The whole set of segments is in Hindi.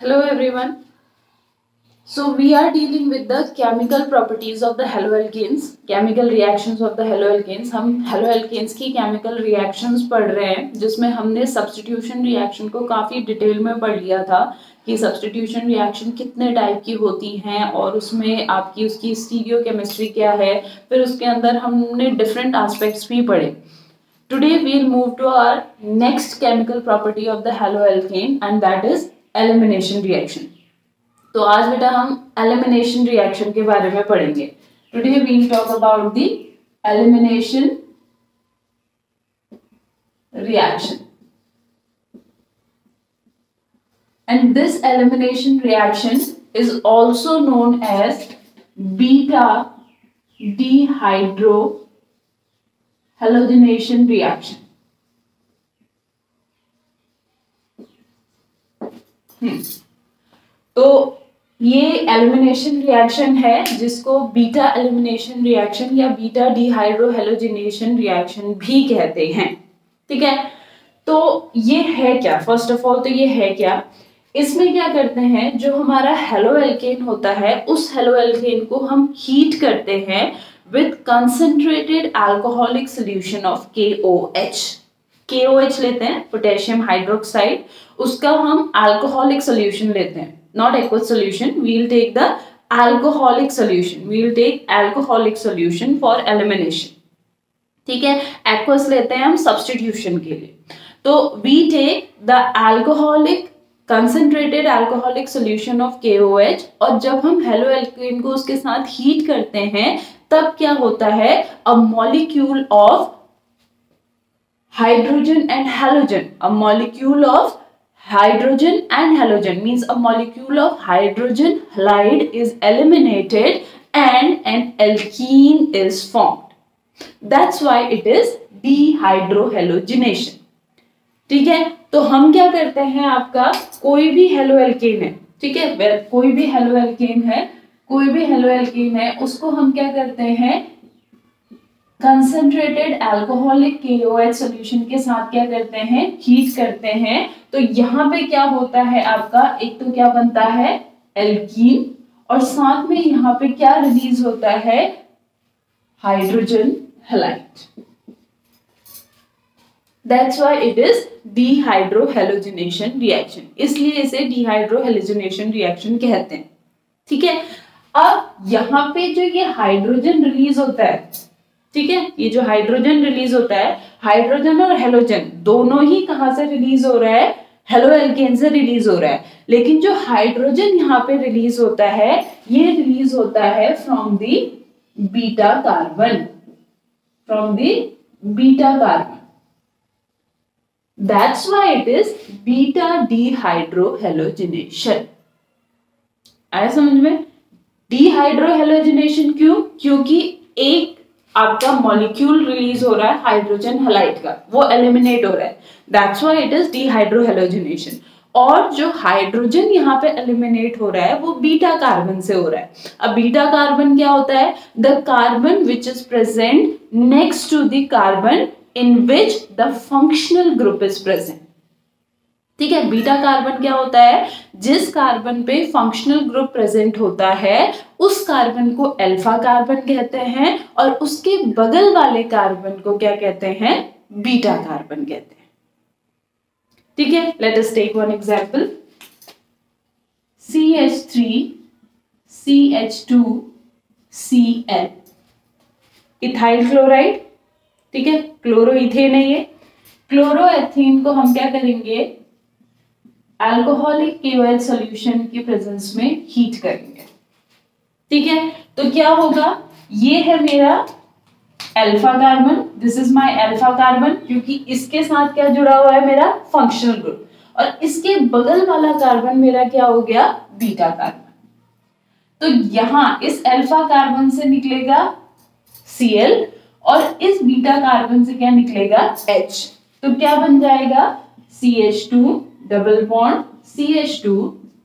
Hello everyone. So we are dealing with the chemical properties of the haloalkanes, chemical reactions of the haloalkanes. हम haloalkanes की chemical reactions पढ़ रहे हैं जिसमें हमने substitution reaction को काफ़ी डिटेल में पढ़ लिया था कि substitution reaction कितने टाइप की होती हैं और उसमें आपकी उसकी स्टीरियोकेमिस्ट्री क्या है फिर उसके अंदर हमने different aspects भी पढ़े Today we'll move to our next chemical property of the haloalkane and that is elimination reaction तो आज बेटा हम एलिमिनेशन रिएक्शन के बारे में पढ़ेंगे। Today we talk about the elimination reaction and this elimination reaction is also known as beta dehydrohalogenation reaction तो ये एलिमिनेशन रिएक्शन है, जिसको बीटा एलिमिनेशन रिएक्शन या बीटा डिहाइड्रोहेलोजिनेशन रिएक्शन भी कहते हैं। ठीक है? तो ये है क्या? फ़र्स्ट ऑफ़ ऑल तो ये है क्या? इसमें क्या करते हैं, जो हमारा हेलो एल्केन होता है, उस हेलो एल्केन को हम हीट करते हैं with concentrated alcoholic solution of K O H के ओ एच लेते हैं पोटेशियम हाइड्रोक्साइड उसका हम अल्कोहलिक सोल्यूशन लेते हैं. Not aqueous solution we'll take the alcoholic solution we'll take alcoholic solution for elimination ठीक है? एक्वस लेते हैं हम सब्सटीट्यूशन के लिए. तो we take the alcoholic concentrated alcoholic solution of KOH और जब हम हेलो एल्केन को उसके साथ हीट करते हैं, तब क्या होता है? A molecule of hydrogen and halogen a molecule of hydrogen and halogen means a molecule of hydrogen halide is eliminated and an alkene is formed that's why it is dehydrohalogenation ठीक है तो हम क्या करते हैं आपका कोई भी हेलो एल्केन है ठीक है कोई भी हेलो एल्केन है कोई भी हेलो एल्केन है उसको हम क्या करते हैं कंसंट्रेटेड अल्कोहलिक केओएच सॉल्यूशन के साथ क्या करते हैं? हीट करते हैं। तो यहाँ पे क्या होता है आपका? एक तो क्या बनता है? एल्कीन और साथ में यहाँ पे क्या रिलीज़ होता है? Hydrogen halide that's why it is dehydrohalogenation reaction इसलिए इसे dehydrohalogenation रिएक्शन कहते हैं। ठीक है? अब यहाँ पे जो ये हाइड्रोजन रिलीज़ होता है ठीक है? ये जो हाइड्रोजन रिलीज़ होता है हाइड्रोजन और हेलोजन दोनों ही कहाँ से रिलीज़ हो रहा है? हेलो एल्केन से रिलीज़ हो रहा है। लेकिन जो हाइड्रोजन यहाँ पे रिलीज़ होता है, ये रिलीज़ होता है from the beta carbon from the beta carbon that's why it is beta dehydrohalogenation आया समझ में? डीहाइड्रोहेलोजिनेशन क्यों? क्योंकि एक आपका मॉलिक्यूल रिलीज़ हो रहा है हाइड्रोजन हलाइट का। वो एलिमिनेट हो रहा है। That's why it is dehydrohalogenation और जो हाइड्रोजन यहाँ पे एलिमिनेट हो रहा है, वो बीटा कार्बन से हो रहा है। अब बीटा कार्बन क्या होता है? The carbon which is present next to the carbon in which the functional group is present ठीक है? बीटा कार्बन क्या होता है? जिस कार्बन पे फंक्शनल ग्रुप प्रेजेंट होता है, उस कार्बन को अल्फ़ा कार्बन कहते हैं और उसके बगल वाले कार्बन को क्या कहते हैं? बीटा कार्बन कहते हैं। ठीक है? Let us take one example C H three C H two C L ethyl chloride ठीक है? क्लोरो इथेन है ये। क्लोरोएथीन को हम क्या करेंगे? अल्कोहलिक केवल सॉल्यूशन के प्रेजेंस में हीट करेंगे। ठीक है? तो क्या होगा? ये है मेरा alpha carbon this is my alpha carbon क्योंकि इसके साथ क्या जुड़ा हुआ है मेरा फंक्शनल ग्रुप और इसके बगल वाला कार्बन मेरा क्या हो गया? बीटा कार्बन तो यहाँ इस अल्फ़ा कार्बन से निकलेगा Cl और इस बीटा कार्बन से क्या निकलेगा H तो क्या बन जाएगा? CH2 double bond C H two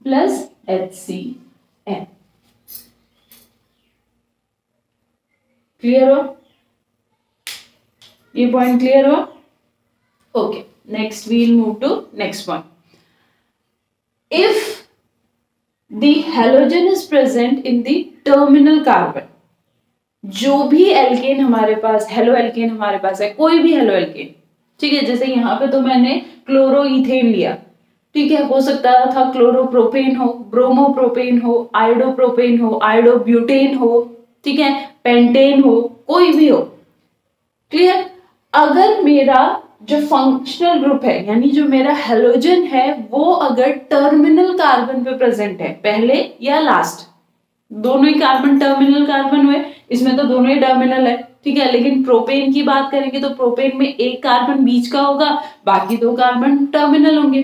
plus H C N clear हो? ये पॉइंट क्लियर हो? Okay next we'll move to next point if the halogen is present in the terminal carbon जो भी एल्केन हमारे पास हेलो एल्केन हमारे पास है, कोई भी हेलो एल्केन ठीक है, जैसे यहाँ पे तो मैंने क्लोरोइथेन लिया ठीक है, हो सकता था क्लोरोप्रोपेन हो ब्रोमोप्रोपेन हो आयोडोप्रोपेन हो आयोडोब्यूटेन हो, ठीक है पेंटेन हो, कोई भी हो। क्लियर अगर मेरा जो फंक्शनल ग्रुप है, यानी जो मेरा हेलोजन है, वो अगर टर्मिनल कार्बन पे प्रेजेंट है, पहले या लास्ट दोनों ही कार्बन टर्मिनल कार्बन हुए, इसमें तो दोनों ही टर्मिनल है, ठीक है, लेकिन प्रोपेन की बात करेंगे तो प्रोपेन में एक कार्बन बीच का होगा, बाकी दो कार्बन टर्मिनल होंगे।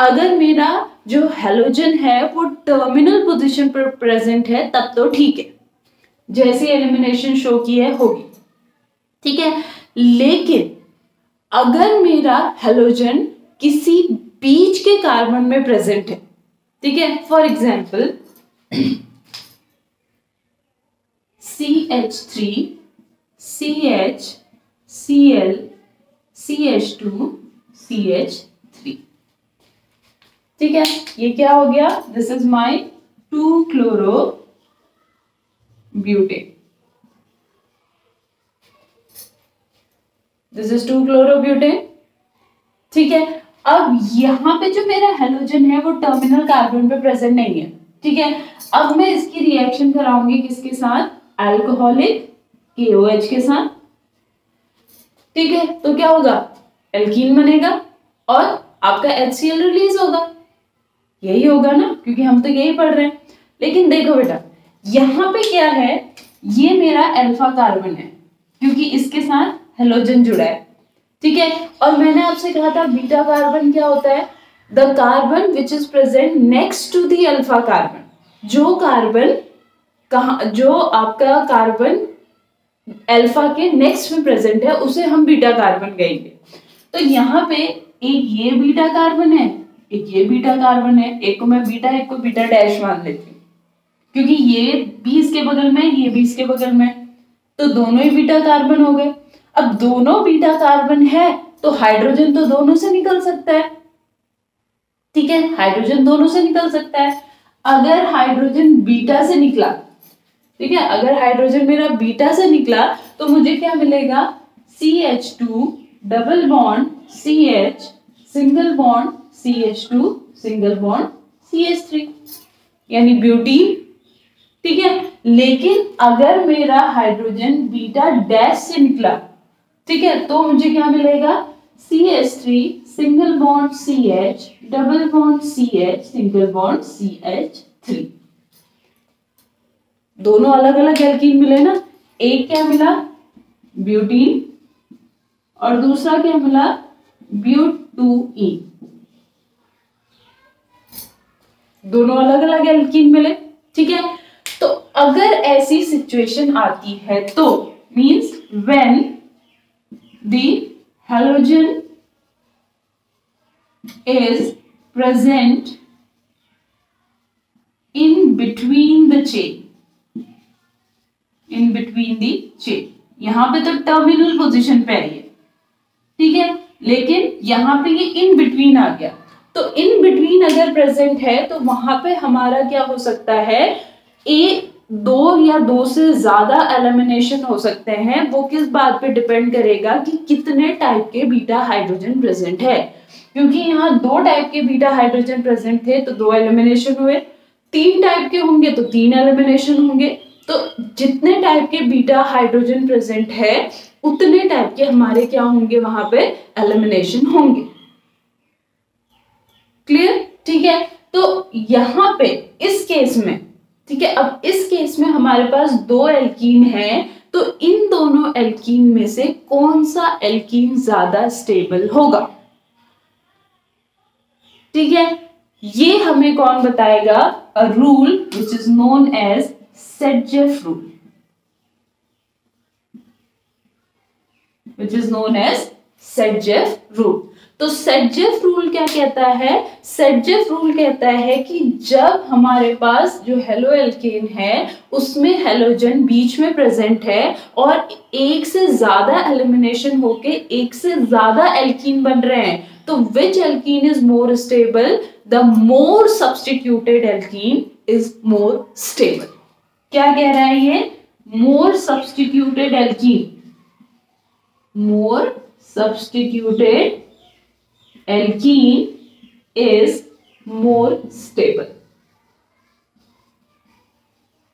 अगर मेरा जो हेलोजन है, वो टर्मिनल पोजीशन पर प्रेजेंट है, तब तो ठीक है। जैसे एलिमिनेशन शो की है, होगी। ठीक है? लेकिन अगर मेरा हेलोजन किसी बीच के कार्बन में प्रेजेंट है, ठीक है? For example C H three C H C L C H two C H ठीक है? ये क्या हो गया? This is my two chloro butane this is two chlorobutane ठीक है? अब यहाँ पे जो मेरा हेलोजन है, वो टर्मिनल कार्बन पे प्रेजेंट नहीं है। ठीक है? अब मैं इसकी रिएक्शन कराऊँगी किसके साथ? एल्कोहलिक केओएच के साथ। ठीक है? तो क्या होगा? एल्कीन बनेगा और आपका एचसीएल रिलीज़ होगा। यही होगा ना, क्योंकि हम तो यही पढ़ रहे हैं। लेकिन देखो बेटा, यहाँ पे क्या है? ये मेरा अल्फ़ा कार्बन है, क्योंकि इसके साथ हेलोजन जुड़ा है। ठीक है? और मैंने आपसे कहा था बीटा कार्बन क्या होता है? The carbon which is present next to the alpha carbon जो कार्बन कहा, जो आपका कार्बन अल्फ़ा के नेक्स्ट में प्रेजेंट है, उसे हम बीटा कार्बन कहेंगे। तो यहाँ पे एक ये बीटा कार्बन है एक ये बीटा कार्बन है, एक को मैं बीटा एक को बीटा डैश मान लेती हूँ। क्योंकि ये भी इसके बगल में, ये भी इसके बगल में। तो दोनों ही बीटा कार्बन हो गए। अब दोनों बीटा कार्बन है तो हाइड्रोजन तो दोनों से निकल सकता है। ठीक है? हाइड्रोजन दोनों से निकल सकता है। अगर हाइड्रोजन बीटा से निकला, ठीक है? अगर हाइड्रोजन मेरा बीटा से निकला तो मुझे क्या मिलेगा? C H two double bond C H single bond C H two single bond C H three यानी ब्यूटीन ठीक है? लेकिन अगर मेरा हाइड्रोजन बीटा डैश से निकला, ठीक है तो मुझे क्या मिलेगा? C H three single bond C H double bond C H single bond C H three दोनों अलग अलग एल्कीन मिले ना? एक क्या मिला? ब्यूटीन और दूसरा क्या मिला? ब्यूट टू ई दोनों अलग अलग एल्कीन मिले, ठीक है? तो अगर ऐसी सिचुएशन आती है तो means when the halogen is present in between the chain, in between the chain. यहाँ पे तो टर्मिनल पोजीशन पे आई है, ठीक है? लेकिन यहाँ पे ये इन बिटवीन आ गया। तो इन बिटवीन अगर प्रेजेंट है तो वहाँ पे हमारा क्या हो सकता है? ए दो या दो से ज़्यादा एलिमिनेशन हो सकते हैं। वो किस बात पे डिपेंड करेगा कि कितने टाइप के बीटा हाइड्रोजन प्रेजेंट है? क्योंकि यहाँ दो टाइप के बीटा हाइड्रोजन प्रेजेंट थे तो दो एलिमिनेशन हुए। तीन टाइप के होंगे तो तीन एलिमिनेशन होंगे। तो जितने टाइप के बीटा हाइड्रोजन प्रेजेंट है, उतने टाइप के हमारे क्या होंगे वहाँ पे? एलिमिनेशन होंगे। क्लियर ठीक है? तो यहाँ पे इस केस में, ठीक है? अब इस केस में हमारे पास दो एल्कीन है तो इन दोनों एल्कीन में से कौन सा एल्कीन ज़्यादा स्टेबल होगा? ठीक है? ये हमें कौन बताएगा? A rule which is known as Saytzeff rule which is known as Saytzeff rule तो सेटजेफ रूल क्या कहता है? सेटजेफ रूल कहता है कि जब हमारे पास जो हेलो एल्केन है, उसमें हेलोजन बीच में प्रेजेंट है और एक से ज़्यादा एलिमिनेशन होके एक से ज़्यादा एल्कीन बन रहे हैं तो which alkene is more stable the more substituted alkene is more stable क्या कह रहा है ये? More substituted alkene more substituted alkene is more stable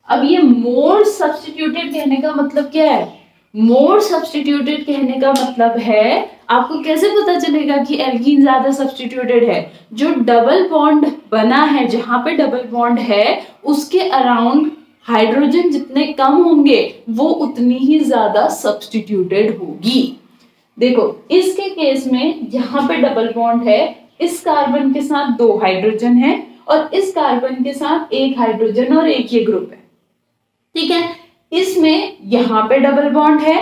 अब ये मोर सब्सटीट्यूटेड कहने का मतलब क्या है? मोर सब्सटीट्यूटेड कहने का मतलब है, आपको कैसे पता चलेगा कि एल्कीन ज़्यादा सब्सटीट्यूटेड है? जो डबल बॉन्ड बना है, जहाँ पे डबल बॉन्ड है, उसके अराउंड हाइड्रोजन जितने कम होंगे, वो उतनी ही ज़्यादा सब्सटीट्यूटेड होगी। देखो, इसके केस में जहाँ पे डबल बॉन्ड है, इस कार्बन के साथ दो हाइड्रोजन है और इस कार्बन के साथ एक हाइड्रोजन और एक ये ग्रुप है। ठीक है? इसमें यहाँ पे डबल बॉन्ड है,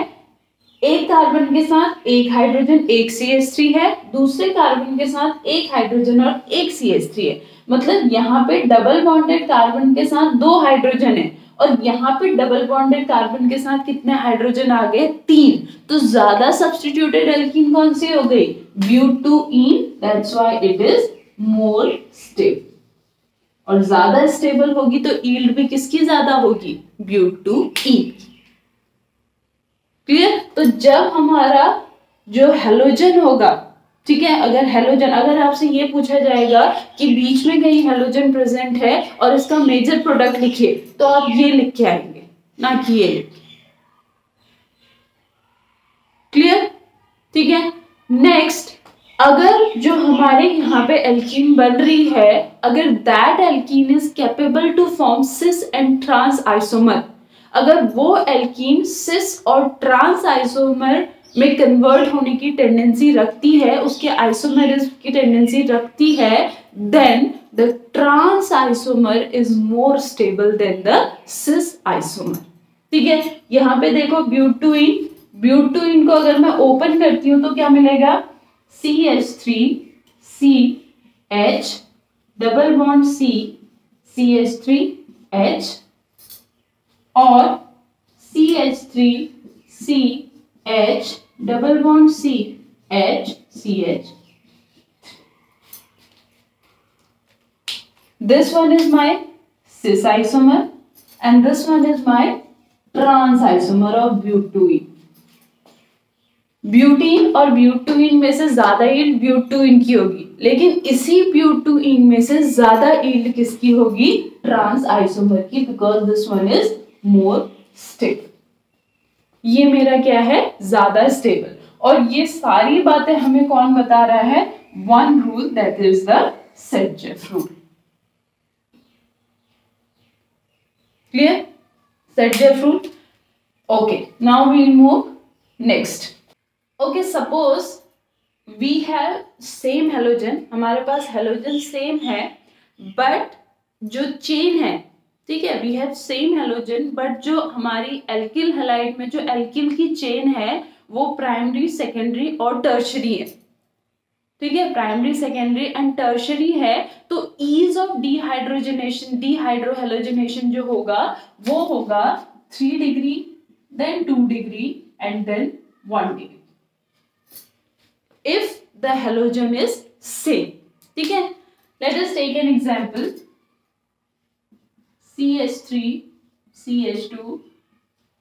एक कार्बन के साथ एक हाइड्रोजन एक सी एस थ्री है, दूसरे कार्बन के साथ एक हाइड्रोजन और एक सी एस थ्री है। मतलब यहाँ पे डबल बॉन्डेड कार्बन के साथ दो हाइड्रोजन है। और यहाँ पे डबल बॉन्डेड कार्बन के साथ कितने हाइड्रोजन आ गए? तीन। तो ज़्यादा सब्सटीट्यूटेड एल्कीन कौन सी हो गई? Butene that's why it is more stable और ज़्यादा स्टेबल होगी तो ईल्ड भी किसकी ज़्यादा होगी? ब्यूटूइन क्लियर तो जब हमारा जो हेलोजन होगा ठीक है? अगर हेलोजन अगर आपसे ये पूछा जाएगा कि बीच में कहीं हेलोजन प्रेजेंट है और इसका मेजर प्रोडक्ट लिखिए तो आप ये लिख के आएँगे, ना कि ये क्लियर ठीक है? नेक्स्ट अगर जो हमारे यहाँ पे एल्कीन बन रही है, अगर that alkene is capable to form cis and trans isomer अगर वो एल्कीन सिस और ट्रांस आइसोमर में कन्वर्ट होने की टेंडेंसी रखती है, उसके आइसोमरिज्म की टेंडेंसी रखती है then the trans isomer is more stable than the cis isomer ठीक है? यहाँ पे देखो ब्यूटुइन ब्यूटुइन को अगर मैं ओपन करती हूँ तो क्या मिलेगा? C H three C H double bond C C H three H और C H three C H double bond C H C H. This one is my cis isomer and this one is my trans isomer of butene butene और ब्यूटुइन में से ज़्यादा ईल्ड ब्यूटुइन की होगी, लेकिन इसी ब्यूटुइन में से ज़्यादा ईल्ड किसकी होगी? ट्रांस आइसोमर की because this one is more stable ये मेरा क्या है? ज़्यादा स्टेबल और ये सारी बातें हमें कौन बता रहा है? One rule that is the Saytzeff rule clear Saytzeff rule okay now we'll move next okay suppose we have same halogen हमारे पास हेलोजन सेम है बट जो चेन है ठीक है we have same halogen but जो हमारी एल्किल हेलाइट में जो एल्किल की चेन है, वो प्राइमरी सेकेंडरी और टर्शरी है। ठीक है प्राइमरी सेकेंडरी एंड टर्शरी है तो ईज ऑफ़ डिहाइड्रोजनेशन डिहाइड्रोहेलोजनेशन जो होगा, वो होगा three degree then two degree and then one degree if the halogen is same ठीक है CH3, CH2,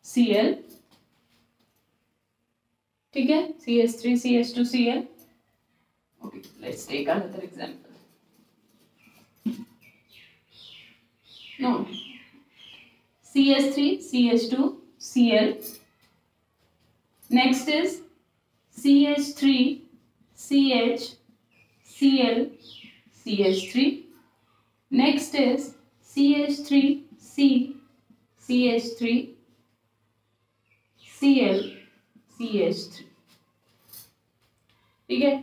Cl. ठीक है? C S three C H two C L okay let's take another example no C S three C H two C L next is C H three C H C L C S three next is CH3, C, CH3, Cl, CH3. ठीक है?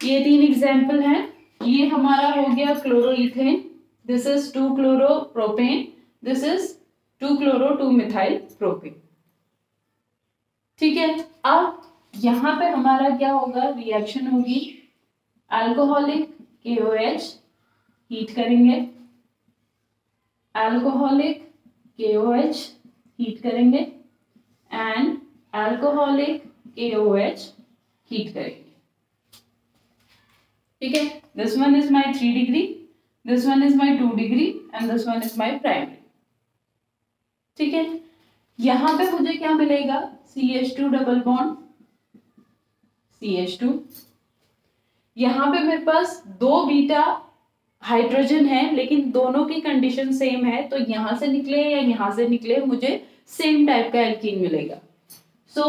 ये तीन एग्ज़ाम्पल हैं। ये हमारा हो गया chloroethane this is two chloro propane this is two chloro two methyl propane ठीक है? अब यहाँ पे हमारा क्या होगा? रिएक्शन होगी। अल्कोहलिक KOH हीट करेंगे। अल्कोहलिक KOH हीट करेंगे एंड अल्कोहलिक KOH हीट करेंगे। ठीक है? This one is my three degree this one is my two degree and this one is my primary ठीक है? यहाँ पे मुझे क्या मिलेगा? C H two double bond C H two यहाँ पे मेरे पास दो बीटा हाइड्रोजन है, लेकिन दोनों की कंडीशन सेम है तो यहाँ से निकले या यहाँ से निकले, मुझे सेम टाइप का एल्कीन मिलेगा। So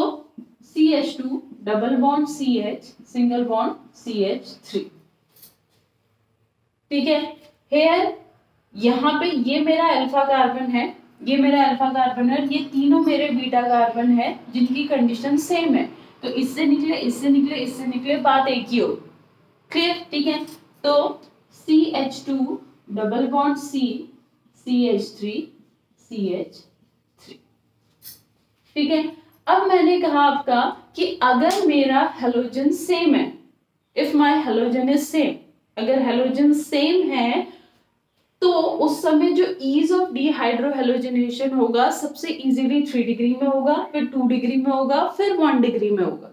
C H two double bond C H single bond C H three ठीक है? हेयर यहाँ पे ये मेरा अल्फ़ा कार्बन है, ये मेरा अल्फ़ा कार्बन है ये तीनों मेरे बीटा कार्बन है, जिनकी कंडीशन सेम है। तो इससे निकले इससे निकले इससे निकले, बात एक ही हो। क्लियर ठीक है? तो C H two double bond C C H three C H three ठीक है? अब मैंने कहा आपका कि अगर मेरा हेलोजन सेम है if my halogen is same अगर हेलोजन सेम है तो उस समय जो ईज ऑफ़ डीहाइड्रोहेलोजनेशन होगा, सबसे इजीली थ्री डिग्री में होगा, फिर टू डिग्री में होगा, फिर वन डिग्री में होगा।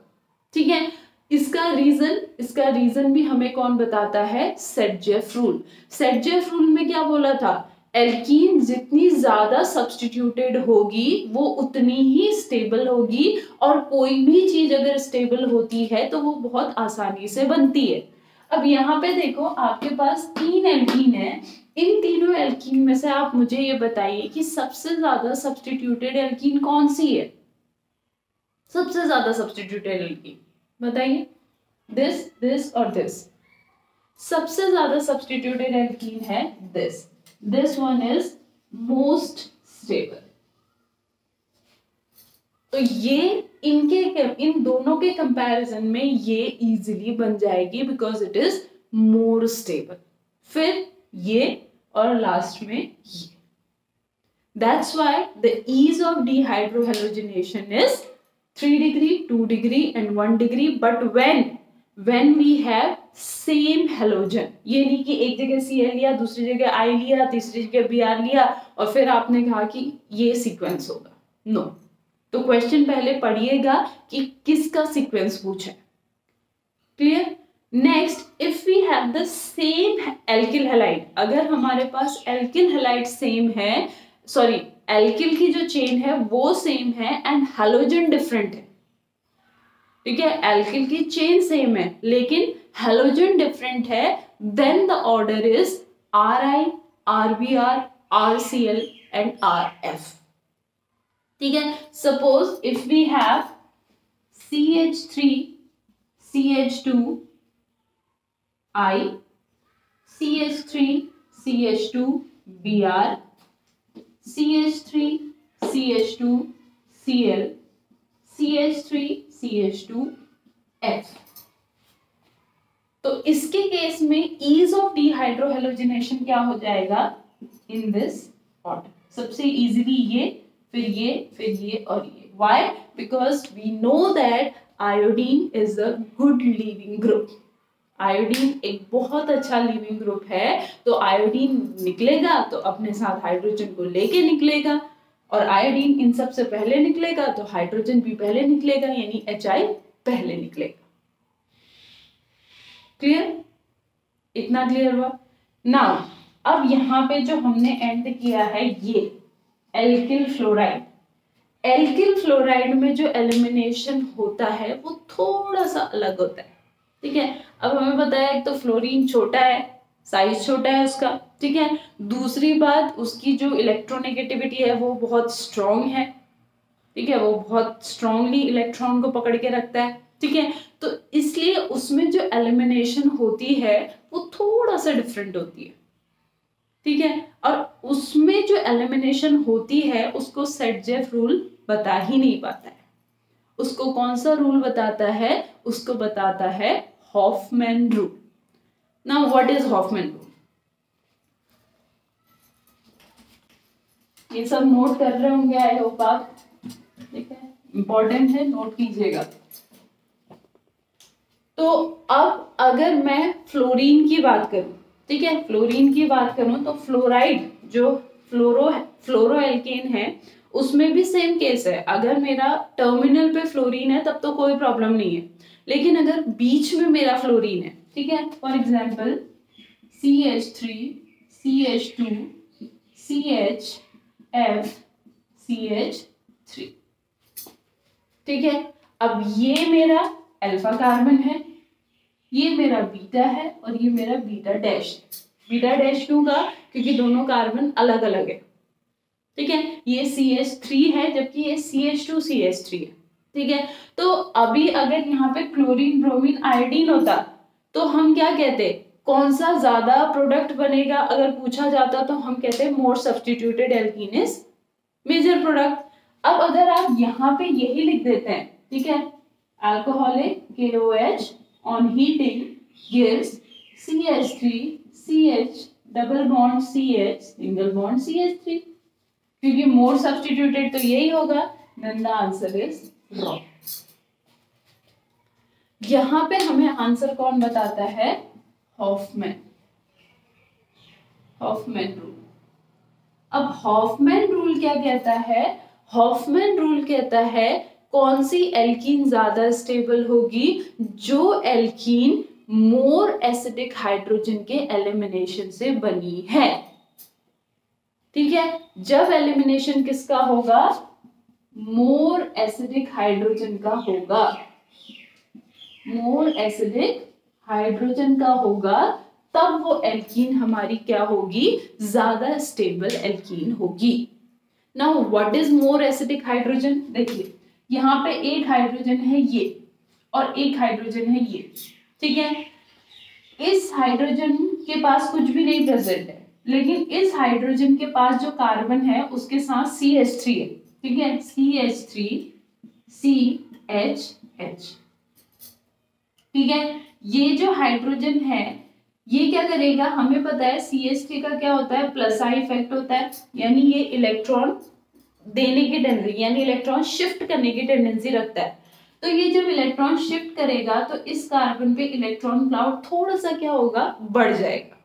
ठीक है? इसका रीजन इसका रीजन भी हमें कौन बताता है? सेटजेफ रूल सेटजेफ रूल में क्या बोला था? एल्कीन जितनी ज़्यादा सब्सटीट्यूटेड होगी, वो उतनी ही स्टेबल होगी और कोई भी चीज़ अगर स्टेबल होती है तो वो बहुत आसानी से बनती है। अब यहाँ पे देखो, आपके पास तीन एल्कीन है। इन तीनों एल्कीन में से आप मुझे ये बताइए कि सबसे ज़्यादा सब्सटीट्यूटेड एल्कीन कौन सी है? सबसे ज़्यादा सब्सटीट्यूटेड एल्कीन बताइए। दिस दिस और दिस सबसे ज़्यादा सब्सटीट्यूटेड एल्कीन है this this one is most stable तो ये इनके, इन दोनों के कंपैरिजन में ये इजीली बन जाएगी because it is more stable फिर ये और लास्ट में ये. That's why the ease of dehydrohalogenation is three degree two degree and one degree but when when we have same halogen ये नहीं कि एक जगह सी एल लिया, दूसरी जगह आई लिया, तीसरी जगह बी आर लिया, और फिर आपने कहा कि ये सीक्वेंस होगा। No no. तो क्वेश्चन पहले पढ़िएगा कि किसका सीक्वेंस पूछा clear next if we have the same alkyl halide अगर हमारे पास एल्किल हेलाइड सेम है सॉरी एल्किल की जो चेन है, वो सेम है एंड हेलोजन डिफरेंट है। ठीक है? एल्किल की चेन सेम है, लेकिन हेलोजन डिफरेंट है. Then the order is R I R B R R C L and R F ठीक है suppose if we have C H three C H two I C H three C H two B R CH3, CH2, Cl, CH3, CH2, F. तो इसके केस में ईज ऑफ़ डिहाइड्रोहेलोजिनेशन क्या हो जाएगा? इन दिस ऑर्डर सबसे इजीली ये फिर ये फिर ये और ये. Why because we know that iodine is a good leaving group iodine एक बहुत अच्छा लिविंग ग्रुप है. तो आयोडीन निकलेगा तो अपने साथ हाइड्रोजन को लेके निकलेगा. और आयोडीन इन सबसे पहले निकलेगा तो हाइड्रोजन भी पहले निकलेगा, यानी HI पहले निकलेगा। क्लियर इतना क्लियर हुआ? ना अब यहाँ पे जो हमने एंड किया है, ये एल्किल फ्लोराइड एल्किल फ्लोराइड में जो एलिमिनेशन होता है, वो थोड़ा सा अलग होता है। ठीक है? अब हमें बताया, एक तो फ्लोरीन छोटा है साइज़ छोटा है उसका, ठीक है? दूसरी बात, उसकी जो इलेक्ट्रोनेगेटिविटी है, वो बहुत स्ट्रांग है, ठीक है? वो बहुत स्ट्रांगली इलेक्ट्रॉन को पकड़ के रखता है, ठीक है? तो इसलिए उसमें जो एलिमिनेशन होती है, वो थोड़ा सा डिफरेंट होती है, ठीक है? और उसमें जो एलिमिनेशन होती है, उसको सेटजेफ रूल बता ही नहीं पाता है। उसको कौन सा रूल बताता है? उसको बताता है Hoffmann rule what is Hoffmann rule ये सब नोट कर रहे होंगे आई होप आप। ठीक है? इंपॉर्टेंट है नोट कीजिएगा। तो अब अगर मैं फ्लोरीन की बात करूँ, ठीक है? फ्लोरीन की बात करूँ तो फ्लोराइड जो फ्लोरो फ्लोरो एल्केन है, उसमें भी सेम केस है। अगर मेरा टर्मिनल पे फ्लोरीन है, तब तो कोई प्रॉब्लम नहीं है। लेकिन अगर बीच में मेरा फ्लोरीन है ठीक है? For example C H three C H two C H F C H three ठीक है? अब ये मेरा अल्फ़ा कार्बन है, ये मेरा बीटा है और ये मेरा बीटा डैश है. बीटा डैश क्यों का? क्योंकि दोनों कार्बन अलग अलग है. ठीक है? ये सी एच थ्री है, जबकि ये C H two C H three है. ठीक है? तो अभी अगर यहाँ पे क्लोरीन ब्रोमीन आयोडीन होता तो हम क्या कहते, कौन सा ज़्यादा प्रोडक्ट बनेगा? अगर पूछा जाता तो हम कहते more substituted alkene is major product अब अगर आप यहाँ पे यही लिख देते हैं, ठीक है? Alcoholic KOH C H gives CH3 CH double bond CH single bond CH3 क्योंकि मोर सब्सटीट्यूटेड तो यही होगा then the answer is wrong यहाँ पे हमें आंसर कौन बताता है? हॉफमैन। हॉफमैन रूल अब हॉफमैन रूल क्या कहता है? हॉफमैन रूल कहता है, कौन सी एल्कीन ज़्यादा स्टेबल होगी? जो एल्कीन मोर एसिडिक हाइड्रोजन के एलिमिनेशन से बनी है। ठीक है? जब एलिमिनेशन किसका होगा? मोर एसिडिक हाइड्रोजन का होगा। मोर एसिडिक हाइड्रोजन का होगा, तब वो एल्कीन हमारी क्या होगी? ज़्यादा स्टेबल एल्कीन होगी। Now what is more acidic hydrogen देखिए, यहाँ पे एक हाइड्रोजन है ये, और एक हाइड्रोजन है ये। ठीक है? इस हाइड्रोजन के पास कुछ भी नहीं प्रेजेंट है, लेकिन इस हाइड्रोजन के पास जो कार्बन है, उसके साथ सी एच थ्री है। ठीक है? C H three C H H ठीक है? ये जो हाइड्रोजन है, ये क्या करेगा? हमें पता है सी एच थ्री का क्या होता है? प्लस आई इफ़ेक्ट होता है। यानी ये इलेक्ट्रॉन देने की टेंडेंसी यानी इलेक्ट्रॉन शिफ्ट करने की टेंडेंसी रखता है। तो ये जब इलेक्ट्रॉन शिफ्ट करेगा तो इस कार्बन पे इलेक्ट्रॉन क्लाउड थोड़ा सा क्या होगा? बढ़ जाएगा।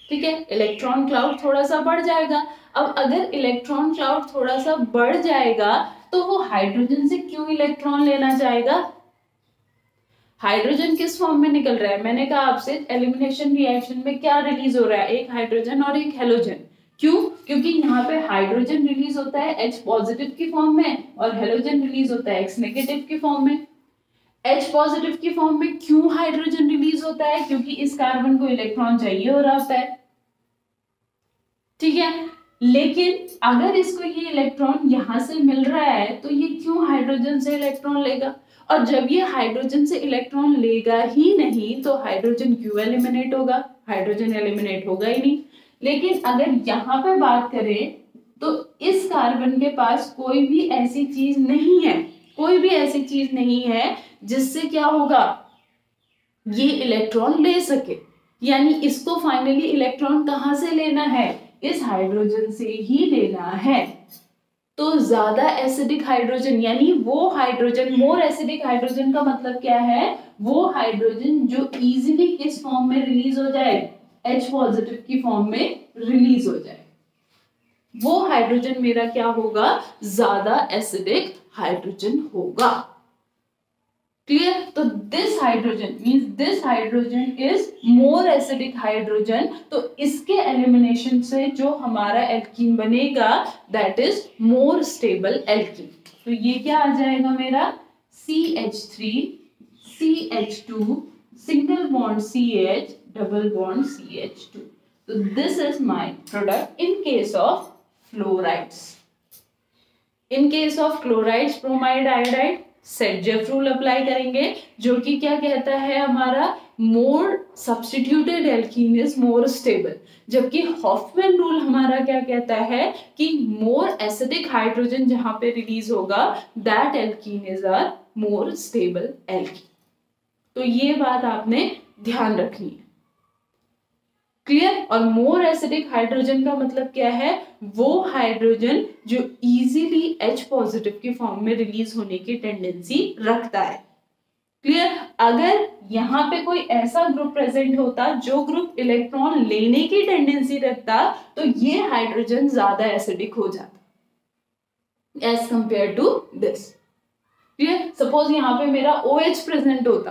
ठीक है? इलेक्ट्रॉन क्लाउड थोड़ा सा बढ़ जाएगा। अब अगर इलेक्ट्रॉन क्लाउड थोड़ा सा बढ़ जाएगा तो वो हाइड्रोजन से क्यों इलेक्ट्रॉन लेना चाहेगा हाइड्रोजन किस फॉर्म में निकल रहा है? मैंने कहा आपसे एलिमिनेशन रिएक्शन में क्या रिलीज़ हो रहा है? एक हाइड्रोजन और एक हेलोजन क्यों? क्योंकि यहाँ पे हाइड्रोजन रिलीज़ होता है एच पॉजिटिव की फॉर्म में, और हेलोजन रिलीज़ होता है एक्स नेगेटिव की फॉर्म में। एच पॉजिटिव की फॉर्म में क्यों हाइड्रोजन रिलीज़ होता है? क्योंकि इस कार्बन को इलेक्ट्रॉन चाहिए हो रहा होता है। ठीक है? लेकिन अगर इसको ये इलेक्ट्रॉन यहाँ से मिल रहा है तो ये क्यों हाइड्रोजन से इलेक्ट्रॉन लेगा? और जब ये हाइड्रोजन से इलेक्ट्रॉन लेगा ही नहीं तो हाइड्रोजन क्यों एलिमिनेट होगा हाइड्रोजन एलिमिनेट होगा ही नहीं। लेकिन अगर यहाँ पे बात करें तो इस कार्बन के पास कोई भी ऐसी चीज़ नहीं है, कोई भी ऐसी चीज़ नहीं है, जिससे क्या होगा? ये इलेक्ट्रॉन ले सके। यानी इसको फाइनली इलेक्ट्रॉन कहाँ से लेना है? इस हाइड्रोजन से ही लेना है। तो ज़्यादा एसिडिक हाइड्रोजन यानी वो हाइड्रोजन मोर एसिडिक हाइड्रोजन का मतलब क्या है? वो हाइड्रोजन जो इजीली किस फॉर्म में रिलीज़ हो जाए? एच पॉजिटिव की फॉर्म में रिलीज़ हो जाए। वो हाइड्रोजन मेरा क्या होगा? ज़्यादा एसिडिक हाइड्रोजन होगा। क्लियर तो this hydrogen means this hydrogen is more acidic hydrogen तो इसके एलिमिनेशन से जो हमारा एल्कीन बनेगा that is more stable alkene तो ये क्या आ जाएगा मेरा? C H three C H two single bond C H double bond CH2. So this is my product in case of fluorides. In case of chlorides, bromide, iodide, Saytzeff rule apply करेंगे, जो कि क्या कहता है हमारा more substituted alkene is more stable जबकि हॉफमैन रूल हमारा क्या कहता है कि मोर एसिडिक हाइड्रोजन जहाँ पे रिलीज़ होगा that alkene is are more stable alkene तो ये बात आपने ध्यान रखनी है। क्लियर और मोर एसिडिक हाइड्रोजन का मतलब क्या है? वो हाइड्रोजन जो इजीली एच पॉजिटिव के फॉर्म में रिलीज़ होने की टेंडेंसी रखता है। क्लियर अगर यहाँ पे कोई ऐसा ग्रुप प्रेजेंट होता, जो ग्रुप इलेक्ट्रॉन लेने की टेंडेंसी रखता तो ये हाइड्रोजन ज़्यादा एसिडिक हो जाता। As compare to this clear suppose यहाँ पे मेरा ओ OH प्रेजेंट होता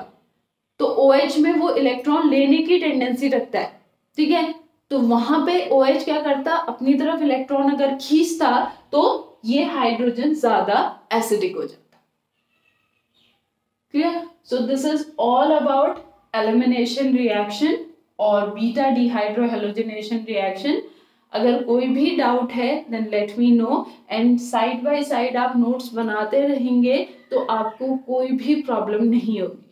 तो ओ OH में वो इलेक्ट्रॉन लेने की टेंडेंसी रखता है। ठीक है? तो वहाँ पे ओ OH क्या करता? अपनी तरफ़ इलेक्ट्रॉन अगर खींचता तो ये हाइड्रोजन ज़्यादा एसिडिक हो जाता। Clear so this is all about elimination reaction और बीटा डिहाइड्रोहेलोजिनेशन रिएक्शन अगर कोई भी डाउट है then let me know and side by side आप नोट्स बनाते रहेंगे तो आपको कोई भी प्रॉब्लम नहीं होगी।